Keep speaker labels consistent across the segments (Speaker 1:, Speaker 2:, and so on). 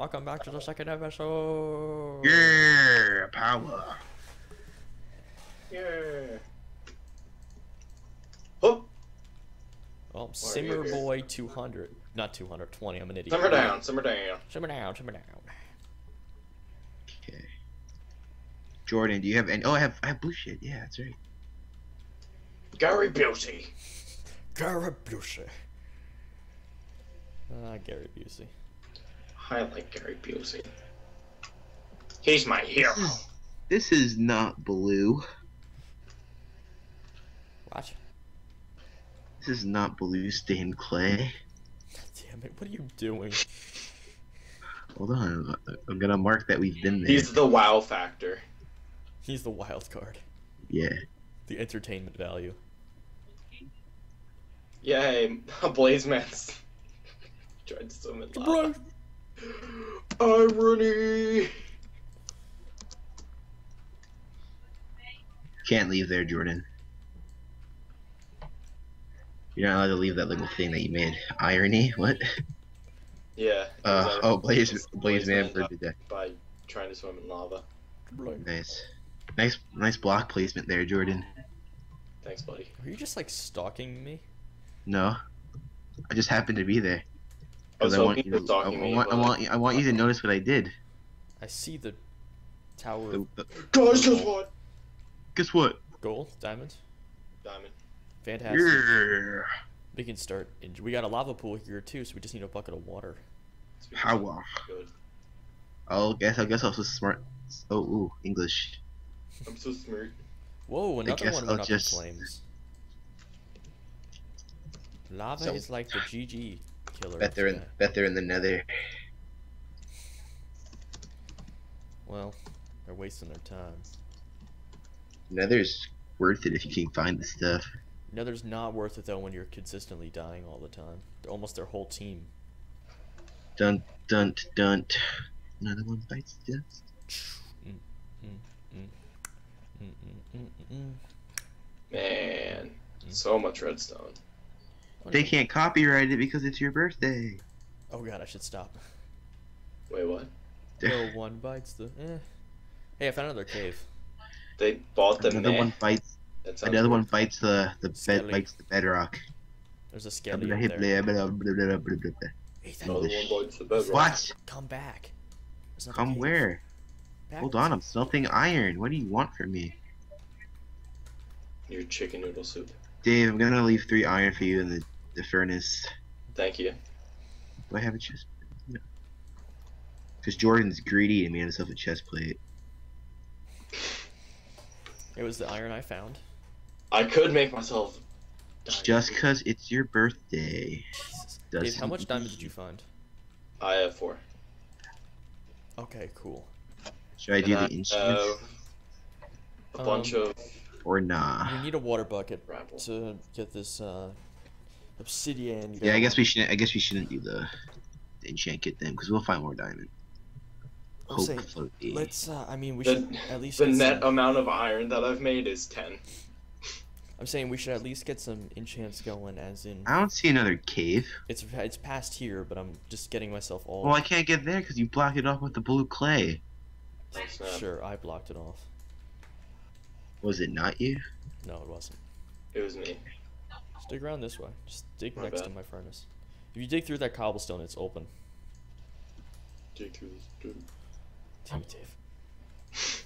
Speaker 1: Welcome back to the second episode.
Speaker 2: Yeah, power.
Speaker 3: Yeah. Oh,
Speaker 1: Well, Simmer? Boy 200. Not 220, I'm an idiot.
Speaker 3: simmer down, simmer down.
Speaker 1: Simmer down, simmer down.
Speaker 2: Okay. Jordan, do you have any? Oh, I have. I have blue shit. Yeah, that's right.
Speaker 3: Gary Busey.
Speaker 1: Gary Busey. Ah, Gary Busey.
Speaker 3: I like Gary Busey. He's my hero.
Speaker 2: This is not blue.
Speaker 1: Watch.
Speaker 2: This is not blue stained clay.
Speaker 1: Damn it, what are you doing?
Speaker 2: Hold on. I'm gonna mark that we've been there.
Speaker 3: He's the wow factor.
Speaker 1: He's the wild card.
Speaker 2: Yeah.
Speaker 1: The entertainment value.
Speaker 3: Yay, Blaze Man's tried to swim in lava.
Speaker 1: Bro.
Speaker 3: Irony.
Speaker 2: Can't leave there, Jordan. You're not allowed to leave that little thing that you made. Irony? What?
Speaker 3: Yeah.
Speaker 2: Uh, oh, Blaze, Blaze Man
Speaker 3: got
Speaker 2: did that.
Speaker 3: by trying to swim in lava.
Speaker 2: Nice. Nice, nice block placement there, Jordan.
Speaker 3: Thanks, buddy.
Speaker 1: Are you just like stalking me?
Speaker 2: No, I just happened to be there.
Speaker 3: I was
Speaker 2: Because I, want you
Speaker 3: you
Speaker 2: to. I,
Speaker 3: stalking
Speaker 2: I want, I want, I want you to notice what I did.
Speaker 1: I see the tower
Speaker 2: The- the-
Speaker 3: Guys, guess what?
Speaker 2: guess what?
Speaker 1: gold, diamond.
Speaker 3: Diamond.
Speaker 1: Fantastic.
Speaker 2: Yeah.
Speaker 1: We can start. In, we got a lava pool here too, so we just need a bucket of water.
Speaker 2: Power.
Speaker 3: Good.
Speaker 2: I'll guess. I guess I was so smart. Oh, ooh, English.
Speaker 3: I'm so smart.
Speaker 1: Whoa, another
Speaker 2: guess
Speaker 1: one
Speaker 2: I'll
Speaker 1: went up
Speaker 2: just-
Speaker 1: in flames. Lava
Speaker 2: So-
Speaker 1: is like the GG killer.
Speaker 2: Bet they're in.
Speaker 1: Yeah.
Speaker 2: Bet they're in the Nether.
Speaker 1: Well, they're wasting their time.
Speaker 2: Nether's worth it if you can find the stuff.
Speaker 1: Nether's not worth it though when you're consistently dying all the time. They're almost their whole team.
Speaker 2: Dun dun dun. Another one bites the dust.
Speaker 1: Mm, mm, mm. Mm, mm, mm, mm, mm.
Speaker 3: Man, so much redstone.
Speaker 2: They can't copyright it because it's your birthday.
Speaker 1: Oh god, I should stop.
Speaker 3: Wait, what?
Speaker 1: No one bites the. Eh. Hey, I found another cave.
Speaker 3: They bought the
Speaker 2: Another
Speaker 3: meh.
Speaker 2: one bites.
Speaker 3: That sounds
Speaker 2: Another one bites the the bed bites the bedrock.
Speaker 1: There's a skelly up there. Ethan,
Speaker 3: Another one bites the bedrock.
Speaker 2: What?
Speaker 1: come back.
Speaker 2: Come
Speaker 1: cave.
Speaker 2: where?
Speaker 1: Back
Speaker 2: Hold on, I'm smelting iron. What do you want from me?
Speaker 3: Your chicken noodle soup.
Speaker 2: Dave, I'm gonna leave three iron for you in the, the furnace.
Speaker 3: Thank you.
Speaker 2: Do I have a chest? No. Because Jordan's greedy and made himself a chest plate.
Speaker 1: It was the iron I found.
Speaker 3: I could make myself. diamond.
Speaker 2: Just because it's your birthday.
Speaker 1: Jesus. Dave, how much diamond did you find?
Speaker 3: I have four.
Speaker 1: Okay, cool.
Speaker 2: Should I do
Speaker 3: And
Speaker 2: the
Speaker 3: I
Speaker 2: instruments
Speaker 3: have a bunch
Speaker 1: Um,
Speaker 3: of
Speaker 2: or nah?
Speaker 1: We need a water bucket
Speaker 3: rabble.
Speaker 1: to get this uh, obsidian.
Speaker 2: Yeah, I guess we shouldn't. I guess we shouldn't do the, the enchant kit then, because we'll find more diamond.
Speaker 1: Saying,
Speaker 2: Hopefully.
Speaker 1: Let's. Uh, I mean, we
Speaker 3: The-
Speaker 1: should at least.
Speaker 3: The
Speaker 1: get
Speaker 3: net
Speaker 1: some-
Speaker 3: amount of iron that I've made is ten.
Speaker 1: I'm saying we should at least get some enchants going, as in
Speaker 2: I don't see another cave.
Speaker 1: it's it's past here, but I'm just getting myself all.
Speaker 2: Well, I can't get there because you blocked it off with the blue clay.
Speaker 3: Oh.
Speaker 1: Sure, I blocked it off.
Speaker 2: Was it not you?
Speaker 1: No, it wasn't.
Speaker 3: It was me.
Speaker 1: Just dig around this way. Just dig
Speaker 3: My
Speaker 1: next to my furnace. If you dig through that cobblestone, it's open.
Speaker 3: Dig through this dude.
Speaker 1: Damn it, Dave.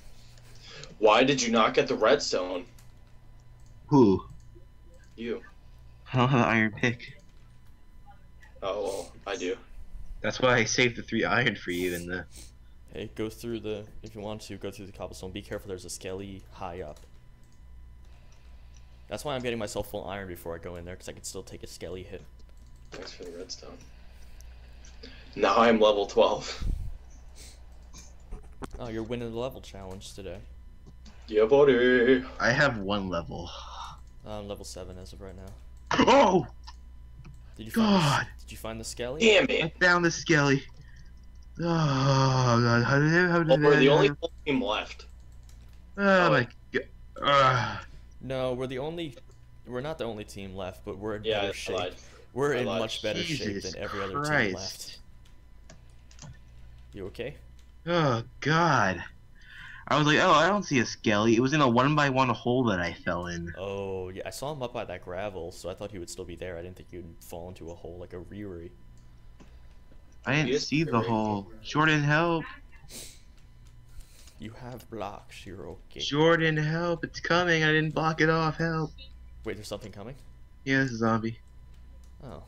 Speaker 3: Why did you not get the redstone?
Speaker 2: Who?
Speaker 3: You.
Speaker 2: I don't have an iron pick.
Speaker 3: Oh well, I do.
Speaker 2: That's why I saved the three iron for you in the.
Speaker 1: Hey, go through the. If you want to, go through the cobblestone. Be careful. There's a skelly high up. That's why I'm getting myself full iron before I go in there, because I can still take a skelly hit.
Speaker 3: Thanks for the redstone. Now I'm level twelve.
Speaker 1: Oh, you're winning the level challenge today.
Speaker 3: Yeah, buddy.
Speaker 2: I have one level.
Speaker 1: I'm level seven as of right now.
Speaker 2: Oh!
Speaker 1: Did you find
Speaker 2: God.
Speaker 1: The, did you find the skelly?
Speaker 3: Damn it!
Speaker 2: I found the skelly. Oh god! How did it? How did
Speaker 3: Well, we're the only
Speaker 2: it?
Speaker 3: team left.
Speaker 2: Oh my oh. god! Ugh.
Speaker 1: No, we're the only. We're not the only team left, but we're in
Speaker 3: Yeah,
Speaker 1: better
Speaker 3: I
Speaker 1: shape.
Speaker 3: lied.
Speaker 1: We're
Speaker 3: I
Speaker 1: in
Speaker 3: lied.
Speaker 1: much better shape than every other team left. You okay?
Speaker 2: Oh God. I was like, oh, I don't see a skelly. It was in a one by one hole that I fell in.
Speaker 1: Oh, yeah. I saw him up by that gravel, so I thought he would still be there. I didn't think he would fall into a hole like a Riri.
Speaker 2: I didn't see the hole. Jordan, help!
Speaker 1: You have blocks. You're okay.
Speaker 2: Jordan, help! It's coming. I didn't block it off. Help!
Speaker 1: Wait, there's something coming?
Speaker 2: Yeah, it's a zombie.
Speaker 1: Oh.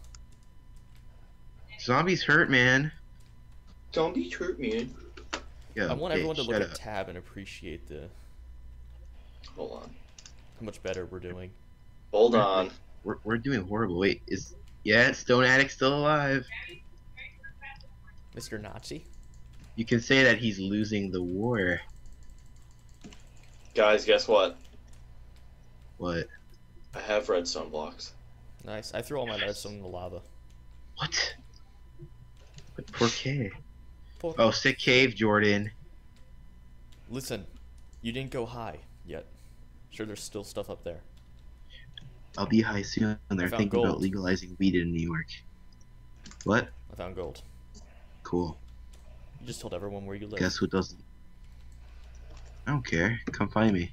Speaker 2: Zombies hurt, man.
Speaker 3: Don't be hurt, man.
Speaker 2: Yeah.
Speaker 1: I want
Speaker 2: okay,
Speaker 1: everyone to look
Speaker 2: shut
Speaker 1: at
Speaker 2: up.
Speaker 1: tab and appreciate the
Speaker 3: Hold on.
Speaker 1: how much better we're doing.
Speaker 3: Hold on.
Speaker 2: We're, we're doing horrible. Wait, is yeah, Stone Addict still alive?
Speaker 1: Mr. Nazi?
Speaker 2: You can say that he's losing the war.
Speaker 3: Guys, guess what?
Speaker 2: What?
Speaker 3: I have redstone blocks.
Speaker 1: Nice. I threw all my redstone in the lava.
Speaker 2: What? But poor K.
Speaker 1: Poor-
Speaker 2: Oh, sick cave, Jordan.
Speaker 1: Listen, you didn't go high yet. Sure, there's still stuff up there.
Speaker 2: I'll be high soon. They're
Speaker 1: found
Speaker 2: thinking about
Speaker 1: gold.
Speaker 2: legalizing weed in New York. What?
Speaker 1: I found gold.
Speaker 2: Cool.
Speaker 1: You just told everyone where you live.
Speaker 2: Guess who doesn't? I don't care. Come find me.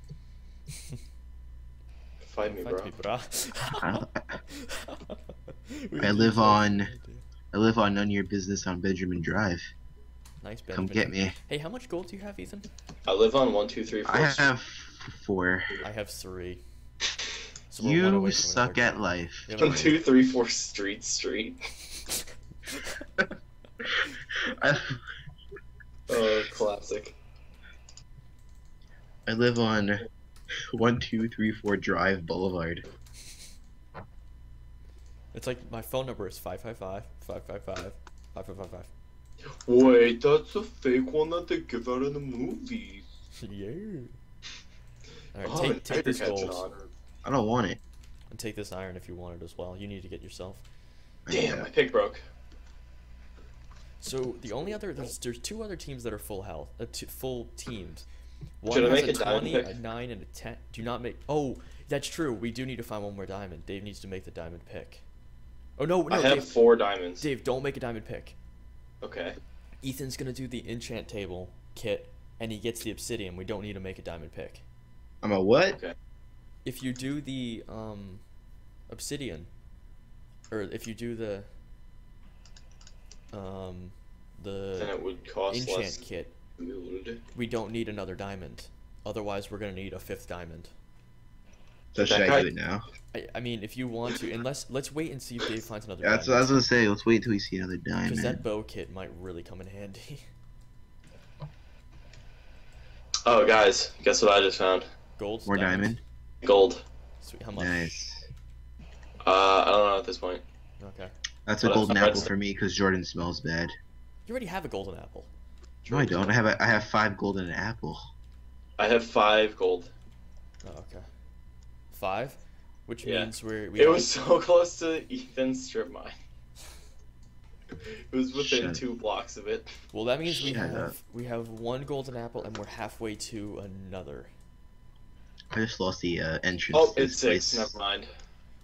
Speaker 3: Find me,
Speaker 1: Find
Speaker 3: bro.
Speaker 1: me, brah.
Speaker 2: I live on- I live on None of Your Business on Benjamin Drive.
Speaker 1: Nice,
Speaker 2: Come get me.
Speaker 1: Hey, how much gold do you have, Ethan?
Speaker 3: I live on one, two, three, four.
Speaker 2: I have four.
Speaker 1: I have three. So
Speaker 2: You suck at life.
Speaker 1: Yeah,
Speaker 3: One, two, three, four, Street, Street.
Speaker 2: I,
Speaker 3: Oh, classic.
Speaker 2: I live on one, two, three, four Drive Boulevard.
Speaker 1: It's like my phone number is 555 555 5555.
Speaker 3: Wait, that's a fake one that they give out in the movies.
Speaker 1: Yeah. Alright,
Speaker 3: Oh,
Speaker 1: take, take this gold.
Speaker 2: I don't want it.
Speaker 1: And take this iron if you want it as well. You need to get yourself.
Speaker 3: Damn, my pick broke.
Speaker 1: So the only other there's there's two other teams that are full health, uh, two, full teams. One
Speaker 3: Should I
Speaker 1: has
Speaker 3: make
Speaker 1: a
Speaker 3: a diamond
Speaker 1: twenty,
Speaker 3: pick?
Speaker 1: a nine, and a ten. Do not make. Oh, that's true. We do need to find one more diamond. Dave needs to make the diamond pick. Oh no, no,
Speaker 3: I have
Speaker 1: Dave,
Speaker 3: four diamonds.
Speaker 1: Dave, don't make a diamond pick.
Speaker 3: Okay.
Speaker 1: Ethan's gonna do the enchant table kit, and he gets the obsidian. We don't need to make a diamond pick.
Speaker 2: I'm a what? Okay.
Speaker 1: If you do the um, obsidian, or if you do the um, the
Speaker 3: Then
Speaker 1: the
Speaker 3: it would cost
Speaker 1: enchant
Speaker 3: less
Speaker 1: kit,
Speaker 3: food.
Speaker 1: we don't need another diamond. Otherwise, we're gonna need a fifth diamond.
Speaker 2: So should
Speaker 3: That
Speaker 2: I do it now?
Speaker 1: I, I mean, if you want to, unless let's wait and see if Dave finds another
Speaker 2: That's what I was gonna say. Let's wait until we see another diamond.
Speaker 1: Because that bow kit might really come in handy.
Speaker 3: Oh, guys, guess what I just found?
Speaker 1: Gold.
Speaker 2: More diamond.
Speaker 3: Gold.
Speaker 1: Sweet. How much?
Speaker 2: Nice.
Speaker 3: Uh, I don't know at this point.
Speaker 1: Okay.
Speaker 2: That's a
Speaker 3: Well,
Speaker 2: golden
Speaker 3: that's-
Speaker 2: apple for me because Jordan smells bad.
Speaker 1: You already have a golden apple.
Speaker 2: No, I don't. I have a, I have five golden apple.
Speaker 3: I have five gold.
Speaker 1: Oh, okay. Five, which
Speaker 3: Yeah.
Speaker 1: means we're we
Speaker 3: It
Speaker 1: have-
Speaker 3: was so close to Ethan's strip mine. It was within
Speaker 2: Shut-
Speaker 3: two blocks of it.
Speaker 1: well. That means we
Speaker 2: Shut
Speaker 1: have
Speaker 2: up.
Speaker 1: we have one golden apple and we're halfway to another.
Speaker 2: I just lost the uh, entrance.
Speaker 3: Oh, it's
Speaker 2: this
Speaker 3: six.
Speaker 2: place.
Speaker 3: Never mind.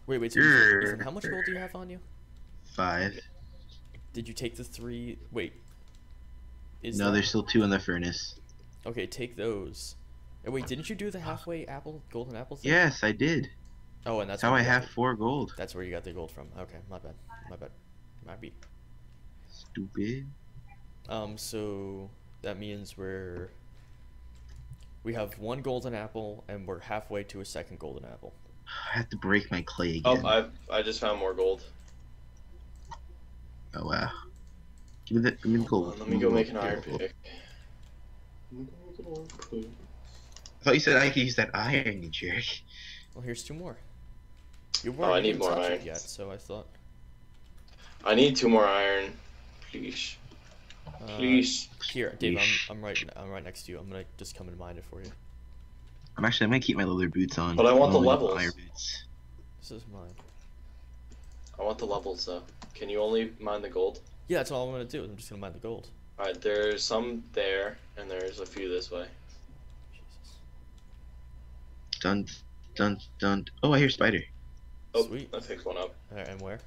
Speaker 1: Wait, wait. So Ethan, Ethan, how much gold do you have on you?
Speaker 2: Five.
Speaker 1: Did you take the three? Wait. Is
Speaker 2: no,
Speaker 1: that-
Speaker 2: there's still two in the furnace.
Speaker 1: Okay, take those. And wait, didn't you do the halfway apple, golden apple thing?
Speaker 2: Yes, I did.
Speaker 1: Oh, and that's
Speaker 2: That's how I have
Speaker 1: the-
Speaker 2: four gold.
Speaker 1: That's where you got the gold from. Okay, my bad. My bad. Might be.
Speaker 2: Stupid.
Speaker 1: Um, so that means we're we have one golden apple and we're halfway to a second golden apple.
Speaker 2: I have to break my clay again.
Speaker 3: Oh,
Speaker 2: again.
Speaker 3: I I just found more gold.
Speaker 2: Oh wow. Give me the, give me the
Speaker 3: Hold
Speaker 2: gold.
Speaker 3: on, let me go make an iron
Speaker 2: Gold.
Speaker 3: pick.
Speaker 2: I thought you said I could use that iron, you jerk.
Speaker 1: Well, here's two more. You
Speaker 3: Oh, I need more iron.
Speaker 1: yet, so I thought.
Speaker 3: I need two more iron, please.
Speaker 1: Uh,
Speaker 3: Please.
Speaker 1: Here, Dave, I'm, I'm right. I'm right next to you. I'm gonna just come and mine it for you.
Speaker 2: I'm actually I'm gonna keep my leather boots on.
Speaker 3: But I want the
Speaker 2: only
Speaker 3: levels.
Speaker 2: Iron boots.
Speaker 1: This is mine.
Speaker 3: I want the levels though. Can you only mine the gold?
Speaker 1: Yeah, that's all I'm gonna do. I'm just gonna mine the gold.
Speaker 3: Alright, there's some there, and there's a few this way.
Speaker 1: Jesus.
Speaker 2: Dun, dun, dun. Oh, I hear spider.
Speaker 3: Oh,
Speaker 1: Sweet.
Speaker 3: I picked one up.
Speaker 1: Right, and where?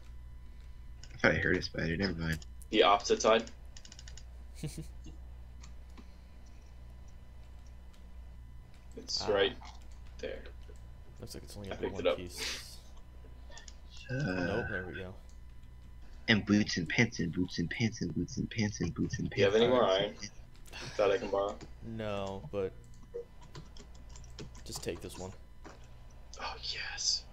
Speaker 2: I thought I heard a spider. Never mind.
Speaker 3: The opposite side. it's
Speaker 1: ah.
Speaker 3: right there.
Speaker 1: Looks like it's only
Speaker 3: a
Speaker 1: one
Speaker 3: it up.
Speaker 1: piece. Nope, there we go.
Speaker 2: And boots and pants and boots and pants and boots and pants and boots and pants.
Speaker 3: Do you have any more iron?
Speaker 2: pants.
Speaker 3: That I can borrow.
Speaker 1: No, but just take this one.
Speaker 3: Oh yes.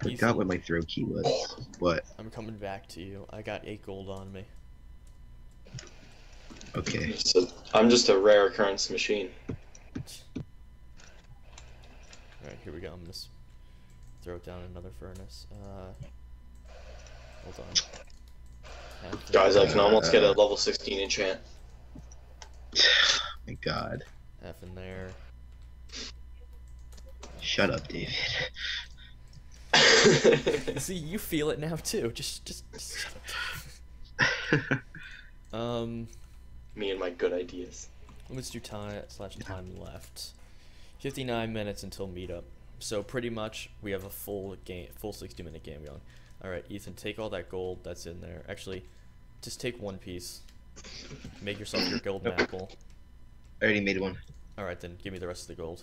Speaker 2: Forgot
Speaker 1: Ethan.
Speaker 2: what my throw key was. What?
Speaker 1: I'm coming back to you. I got eight gold on me.
Speaker 2: Okay.
Speaker 3: Just a- I'm just a rare occurrence machine.
Speaker 1: Alright, here we go. I'm gonna s- throw down another furnace. Uh, hold on. Half
Speaker 3: Guys, I can almost get a level 16 enchant.
Speaker 2: My God.
Speaker 1: half in there.
Speaker 2: Shut up, David.
Speaker 1: See, you feel it now too. Just, just, just shut up. Um,
Speaker 3: Me and my good ideas.
Speaker 1: let's do time slash time left. Fifty-nine minutes until meetup. So pretty much we have a full game, full sixty-minute game going. All right, Ethan, take all that gold that's in there. Actually, just take one piece. Make yourself your golden
Speaker 2: Nope.
Speaker 1: apple.
Speaker 2: I already made one.
Speaker 1: All right, then give me the rest of the gold.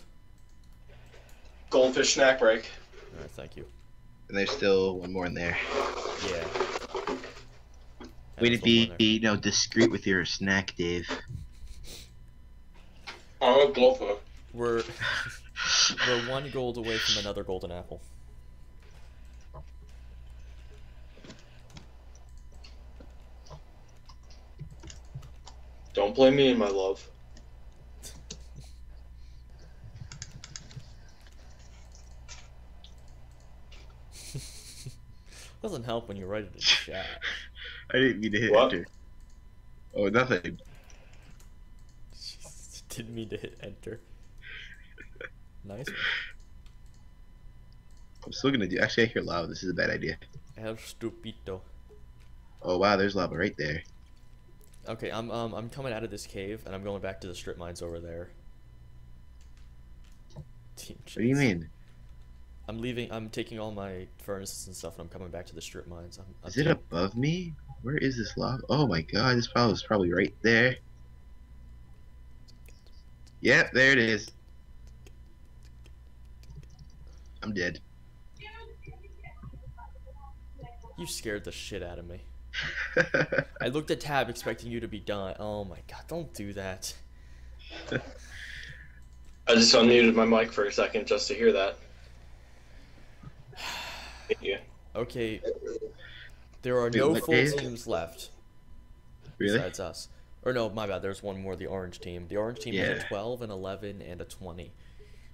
Speaker 3: Goldfish snack break.
Speaker 1: All right, thank you.
Speaker 2: And there's still one more in there.
Speaker 1: Yeah.
Speaker 2: Way
Speaker 1: And
Speaker 2: to be,
Speaker 1: more there.
Speaker 2: you know, discreet with your snack, Dave.
Speaker 3: I Oh, goldfish.
Speaker 1: We're we're one gold away from another golden apple.
Speaker 3: Don't blame me, my love.
Speaker 1: Doesn't help when you write it in chat.
Speaker 2: I didn't mean to hit
Speaker 3: What?
Speaker 2: enter. Oh, nothing.
Speaker 1: Didn't mean to hit enter. Nice.
Speaker 2: I'm still gonna do. Actually, I hear lava. This is a bad idea.
Speaker 1: El stupito.
Speaker 2: Oh wow, there's lava right there.
Speaker 1: Okay, I'm um I'm coming out of this cave and I'm going back to the strip mines over there. Team
Speaker 2: What do you mean?
Speaker 1: I'm leaving. I'm taking all my furnaces and stuff, and I'm coming back to the strip mines. I'm, I'm
Speaker 2: Is it above me? Where is this lava? Oh my god, this pile is probably right there. Yep, there it is. I'm dead.
Speaker 1: You scared the shit out of me. I looked at tab expecting you to be done. Oh my god! Don't do that.
Speaker 3: I just unmuted my mic for a second just to hear that. Yeah.
Speaker 1: Okay. There are no full
Speaker 2: Dave?
Speaker 1: teams left
Speaker 2: really?
Speaker 1: besides us. Or no, my bad. There's one more. The orange team. The orange team has a 12, an 11, and a 20.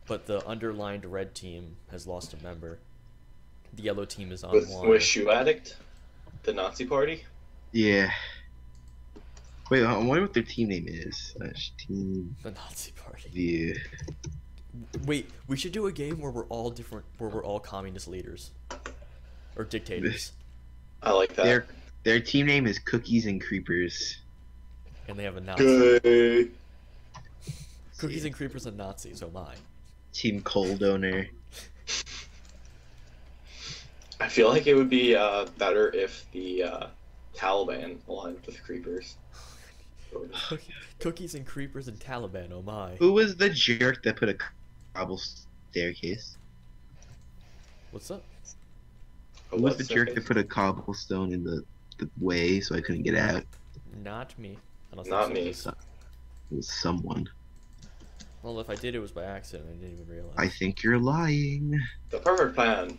Speaker 1: But the underlined red team has lost a member. The yellow team is on
Speaker 3: With,
Speaker 1: one.
Speaker 3: with Shoe Addict? The Nazi party?
Speaker 2: Yeah. Wait, I wonder what their team name is. Slash team
Speaker 1: The Nazi party.
Speaker 2: Yeah.
Speaker 1: Wait, we should do a game where we're all different, where we're all communist leaders, or dictators,
Speaker 3: I like that.
Speaker 2: Their their team name is Cookies and Creepers.
Speaker 1: and they have a Nazi.
Speaker 3: Good.
Speaker 1: Cookies and creepers and Nazis. Oh my.
Speaker 2: Team Coal Donor.
Speaker 3: I feel like it would be uh, better if the uh, Taliban aligned with Creepers.
Speaker 1: Cookies and creepers and Taliban. Oh my.
Speaker 2: Who was the jerk that put a cobble staircase?
Speaker 1: What's up?
Speaker 2: Who was the
Speaker 3: what's
Speaker 2: jerk
Speaker 3: that?
Speaker 2: that put a cobblestone in the, the way so I couldn't get out?
Speaker 1: Not me. Don't think
Speaker 3: Not
Speaker 1: so.
Speaker 3: me.
Speaker 2: It was someone.
Speaker 1: Well, if I did, it was by accident. I didn't even realize.
Speaker 2: I think you're lying.
Speaker 3: The perfect plan.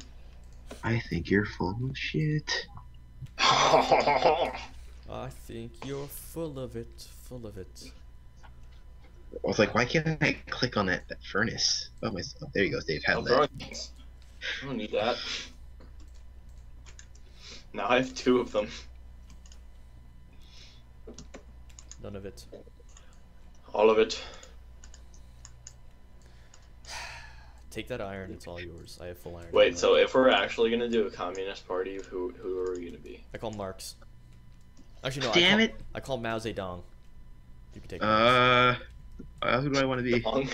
Speaker 2: I think you're full of shit.
Speaker 1: I think you're full of it, full of it.
Speaker 2: I was like, why can't I click on that, that furnace? Oh my! Oh, there you go, Dave.
Speaker 3: I'm
Speaker 2: Have oh, that.
Speaker 3: throwing. I don't need that. Now I have two of them.
Speaker 1: None of it.
Speaker 3: All of it.
Speaker 1: Take that iron. It's all yours. I have full iron.
Speaker 3: Wait, so if we're actually gonna do a communist party, who who are we gonna be?
Speaker 1: I call Marx. Actually, no.
Speaker 2: Damn
Speaker 1: I
Speaker 2: it!
Speaker 1: call, I call Mao Zedong. You can take.
Speaker 2: Uh, uh, who do I want to be?
Speaker 3: Long?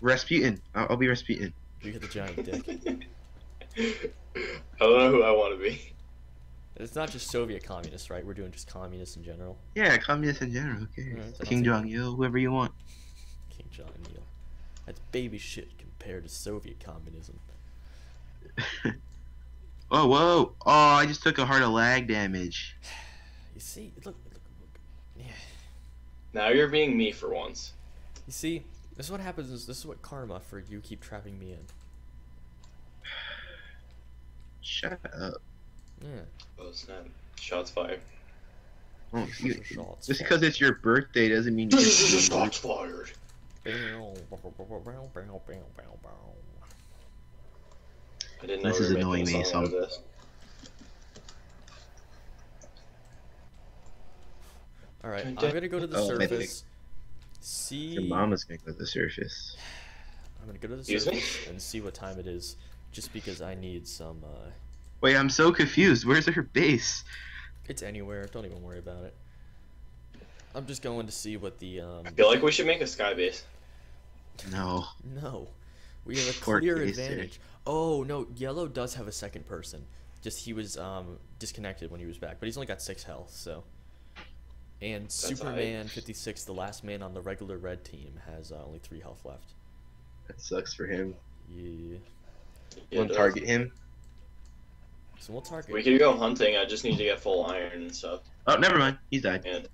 Speaker 2: Rasputin. I'll, I'll be Rasputin.
Speaker 1: You get the giant dick.
Speaker 3: I don't know who I want to be.
Speaker 1: It's not just Soviet communists, right? We're doing just communists in general.
Speaker 2: Yeah, communist in general. Okay.
Speaker 1: Alright, so
Speaker 2: King Jong Il, whoever you want.
Speaker 1: King John Neil. That's baby shit compared to Soviet communism.
Speaker 2: Oh, whoa. Oh, I just took a heart of lag damage.
Speaker 1: You see, look, look, look. Yeah.
Speaker 3: Now you're being me for once.
Speaker 1: You see, this is what happens. Is this is what karma for you keep trapping me in.
Speaker 2: Shut up.
Speaker 1: Yeah.
Speaker 3: Oh snap! Shots fired.
Speaker 2: Oh, you,
Speaker 1: Shots
Speaker 2: just
Speaker 1: fired.
Speaker 2: because it's your birthday doesn't mean you
Speaker 3: This
Speaker 2: get
Speaker 3: is shots fired. I didn't know
Speaker 2: This is annoying me,
Speaker 3: song out of
Speaker 2: so-
Speaker 3: this.
Speaker 1: All right, I'm gonna go to the
Speaker 2: Oh,
Speaker 1: surface. See,
Speaker 2: Your mom is gonna go to the surface.
Speaker 1: I'm gonna go to the surface and see what time it is, just because I need some. uh
Speaker 2: Wait, I'm so confused. Where's her base?
Speaker 1: It's anywhere. Don't even worry about it. I'm just going to see what the um.
Speaker 3: I feel like we should make a sky base.
Speaker 2: No.
Speaker 1: No, we have a
Speaker 2: Poor
Speaker 1: clear
Speaker 2: Gazer.
Speaker 1: advantage. Oh no, yellow does have a second person. Just he was um disconnected when he was back, but he's only got six health. So. And
Speaker 3: aight.
Speaker 1: Superman 56, the last man on the regular red team, has uh, only three health left.
Speaker 2: That sucks for him.
Speaker 1: Yeah.
Speaker 3: Yeah,
Speaker 2: Wanna
Speaker 3: it
Speaker 2: target him?
Speaker 1: So we'll target.
Speaker 3: We could go hunting. I just need to get full iron and stuff.
Speaker 2: Oh, never mind. He's died.
Speaker 3: And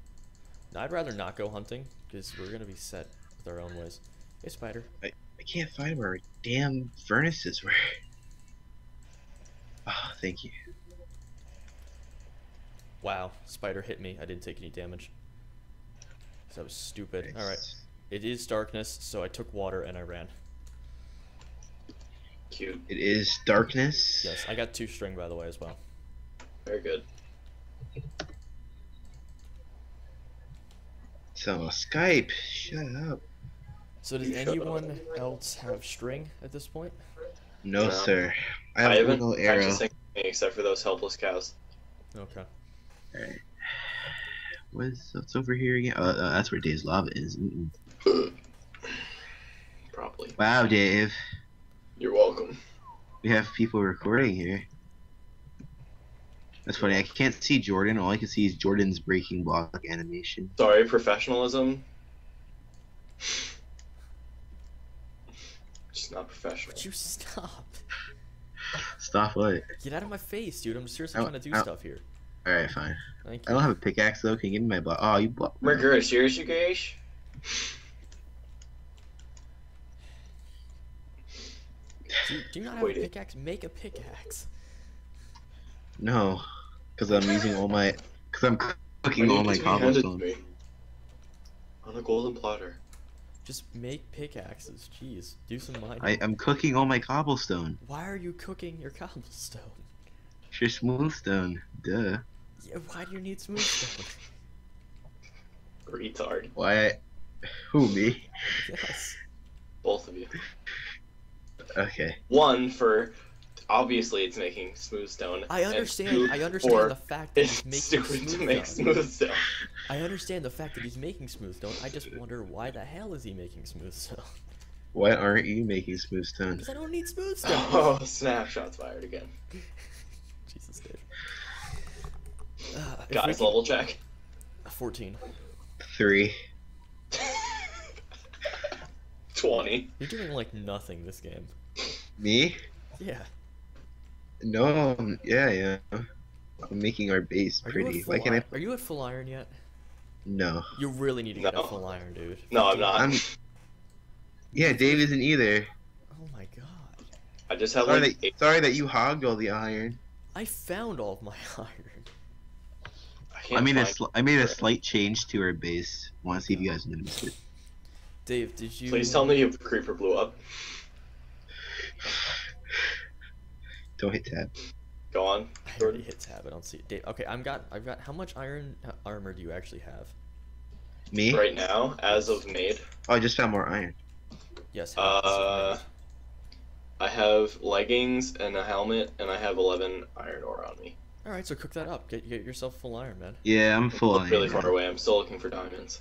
Speaker 1: I'd rather not go hunting because we're gonna be set with our own ways. Hey, spider.
Speaker 2: I I can't find where our damn furnaces were. Oh, thank you.
Speaker 1: Wow, spider hit me. I didn't take any damage. that was stupid.
Speaker 2: Alright.
Speaker 1: It is darkness, so I took water and I ran.
Speaker 3: cute.
Speaker 2: It is darkness.
Speaker 1: Yes, I got two string by the way as well.
Speaker 3: Very good.
Speaker 2: So Skype, shut up.
Speaker 1: So does
Speaker 3: You shut up.
Speaker 1: anyone else have string at this point?
Speaker 2: No,
Speaker 3: No.
Speaker 2: sir. I
Speaker 3: I,
Speaker 2: have a
Speaker 3: haven't
Speaker 2: little
Speaker 3: touched
Speaker 2: arrow.
Speaker 3: a single thing except for those helpless cows.
Speaker 1: Okay.
Speaker 2: Alright. What's, what's over here again? Uh, uh, that's where Dave's lava is.
Speaker 3: Probably.
Speaker 2: Wow, Dave.
Speaker 3: You're welcome.
Speaker 2: We have people recording here. That's funny. I can't see Jordan. All I can see is Jordan's breaking block animation.
Speaker 3: Sorry, professionalism. Not professional.
Speaker 1: Would you stop?
Speaker 2: Stop what?
Speaker 1: Get out of my face, dude. I'm seriously
Speaker 2: Ow,
Speaker 1: trying to do
Speaker 2: ow.
Speaker 1: stuff here.
Speaker 2: Alright, fine.
Speaker 1: Thank
Speaker 2: I don't have a pickaxe though. Can you give me my block? Oh, you block.
Speaker 3: Mercury, serious, you guys?
Speaker 1: Do, do you not have a
Speaker 3: Wait, it-
Speaker 1: pickaxe? Make a pickaxe.
Speaker 2: No, because I'm using all my. Because I'm cooking all my cobblestone.
Speaker 3: On a golden platter.
Speaker 1: Just make pickaxes. Jeez, do some mining.
Speaker 2: I, I'm cooking all my cobblestone.
Speaker 1: Why are you cooking your cobblestone?
Speaker 2: Sure, smoothstone. Duh.
Speaker 1: Yeah, why do you need smooth stone?
Speaker 3: Retard.
Speaker 2: Why? I... Who me?
Speaker 1: yes.
Speaker 3: Both of you.
Speaker 2: Okay.
Speaker 3: One for obviously it's making smooth stone.
Speaker 1: I understand. I understand the fact that
Speaker 3: it's
Speaker 1: he's making
Speaker 3: stupid
Speaker 1: smooth
Speaker 3: to make
Speaker 1: stone.
Speaker 3: smooth stone.
Speaker 1: I understand the fact that he's making smooth stone. I just wonder why the hell is he making smooth stone?
Speaker 2: Why aren't you making smoothstone?
Speaker 1: Because I don't need smooth stone.
Speaker 3: Oh, snapshots fired again.
Speaker 1: Jesus, Dave. Uh, if
Speaker 3: Guys,
Speaker 1: could-
Speaker 3: level check.
Speaker 1: 14.
Speaker 2: Three.
Speaker 3: 20.
Speaker 1: You're doing like nothing this game.
Speaker 2: Me?
Speaker 1: Yeah.
Speaker 2: No. um, Yeah, yeah. I'm making our base
Speaker 1: Are
Speaker 2: pretty.
Speaker 1: at
Speaker 2: Why can't I?
Speaker 1: Are you at full iron yet?
Speaker 2: No.
Speaker 1: You really need to get
Speaker 3: No.
Speaker 1: a full iron, dude.
Speaker 3: No, I'm not.
Speaker 2: I'm. Yeah, Dave isn't either.
Speaker 1: Oh my god.
Speaker 3: I just have
Speaker 2: Sorry
Speaker 3: like
Speaker 2: that, sorry that you hogged all the iron.
Speaker 1: I found all of my iron.
Speaker 3: I, can't
Speaker 2: I made a sl- I made a slight change to our base. Want to see if you guys noticed it.
Speaker 1: Dave, did you?
Speaker 3: Please tell me if creeper blew up.
Speaker 2: Don't hit tab.
Speaker 3: Go on.
Speaker 1: I already hit tab. I don't see it. Dave, okay, I'm got. I've got. How much iron uh, armor do you actually have?
Speaker 2: Me?
Speaker 3: Right now, as of made,
Speaker 2: Oh, I just found more iron.
Speaker 1: Yes. how much is
Speaker 3: Uh. I have leggings and a helmet, and I have 11 iron ore on me.
Speaker 1: All right, so cook that up. Get get yourself full iron, man.
Speaker 2: Yeah, I'm full
Speaker 3: Look
Speaker 2: iron.
Speaker 3: really
Speaker 2: now.
Speaker 3: far away. I'm still looking for diamonds.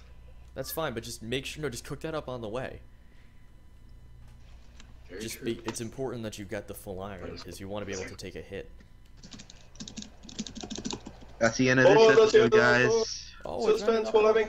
Speaker 1: That's fine, but just make sure. No, just cook that up on the way.
Speaker 3: Very
Speaker 1: Just
Speaker 3: true.
Speaker 1: be. It's important that you've got the full iron because you want to be able to take a hit.
Speaker 2: That's the end of this
Speaker 3: Oh,
Speaker 2: episode, guys.
Speaker 1: Oh, it's
Speaker 3: Suspense while having